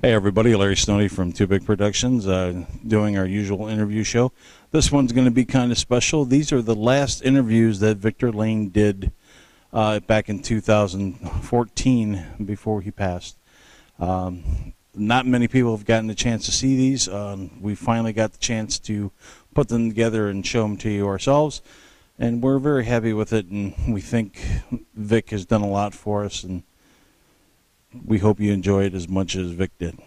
Hey everybody, Larry Snowdy from Two Big Productions, uh, doing our usual interview show. This one's going to be kind of special. These are the last interviews that Victor Lane did uh, back in 2014 before he passed. Um, not many people have gotten the chance to see these. Um, we finally got the chance to put them together and show them to you ourselves, and we're very happy with it. And we think Vic has done a lot for us, and we hope you enjoy it as much as Vic did.